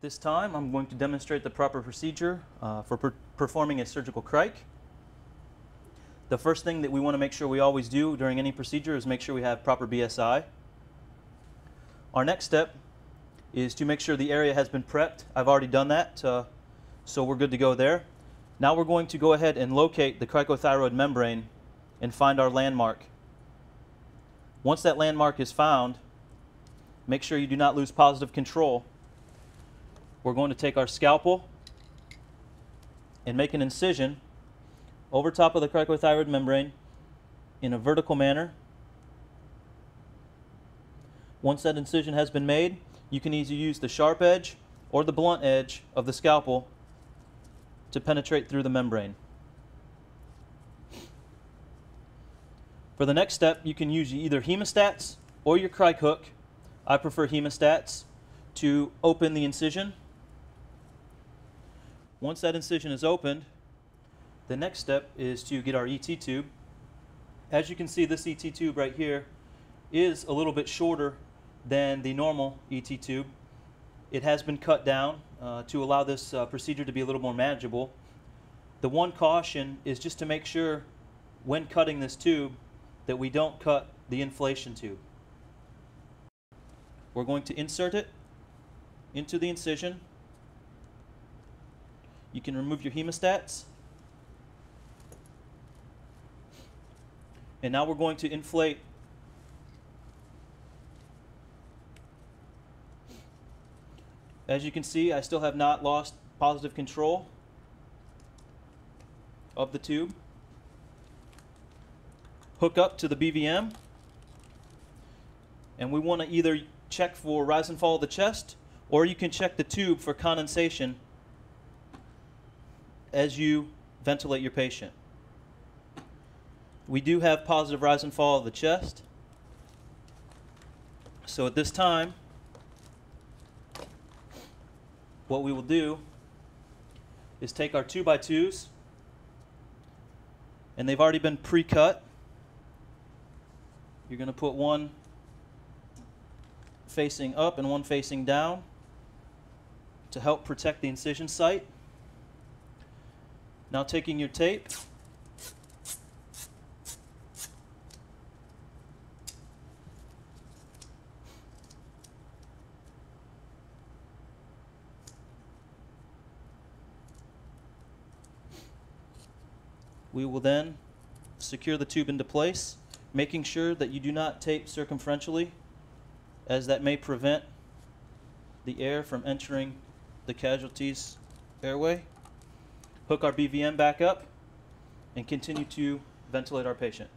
This time, I'm going to demonstrate the proper procedure uh, for per performing a surgical cric. The first thing that we want to make sure we always do during any procedure is make sure we have proper BSI. Our next step is to make sure the area has been prepped. I've already done that, uh, so we're good to go there. Now we're going to go ahead and locate the cricothyroid membrane and find our landmark. Once that landmark is found, make sure you do not lose positive control. We're going to take our scalpel and make an incision over top of the cricothyroid membrane in a vertical manner. Once that incision has been made, you can either use the sharp edge or the blunt edge of the scalpel to penetrate through the membrane. For the next step, you can use either hemostats or your cric hook. I prefer hemostats to open the incision. Once that incision is opened, the next step is to get our ET tube. As you can see, this ET tube right here is a little bit shorter than the normal ET tube. It has been cut down uh, to allow this uh, procedure to be a little more manageable. The one caution is just to make sure when cutting this tube that we don't cut the inflation tube. We're going to insert it into the incision. You can remove your hemostats. And now we're going to inflate As you can see, I still have not lost positive control of the tube. Hook up to the BVM. And we want to either check for rise and fall of the chest, or you can check the tube for condensation as you ventilate your patient. We do have positive rise and fall of the chest. So at this time, what we will do is take our 2 by 2s and they've already been pre-cut. You're going to put one facing up and one facing down to help protect the incision site. Now taking your tape We will then secure the tube into place, making sure that you do not tape circumferentially, as that may prevent the air from entering the casualty's airway. Hook our BVM back up and continue to ventilate our patient.